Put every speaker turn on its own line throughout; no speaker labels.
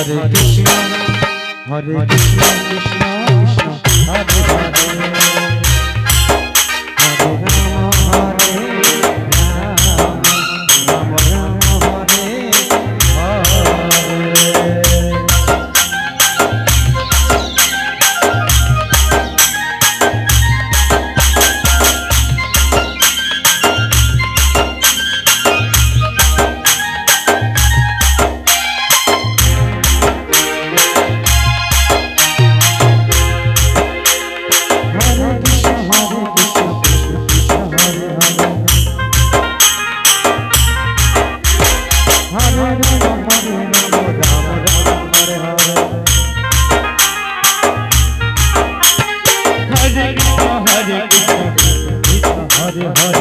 Hare Krishna, Hare Krishna, Krishna Hare Hare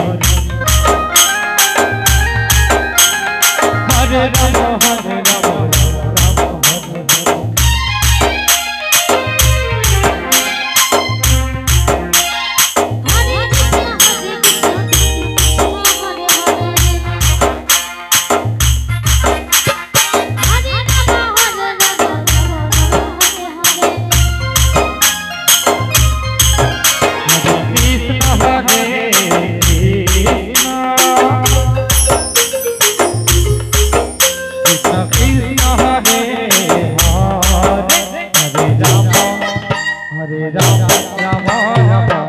你让我，让我。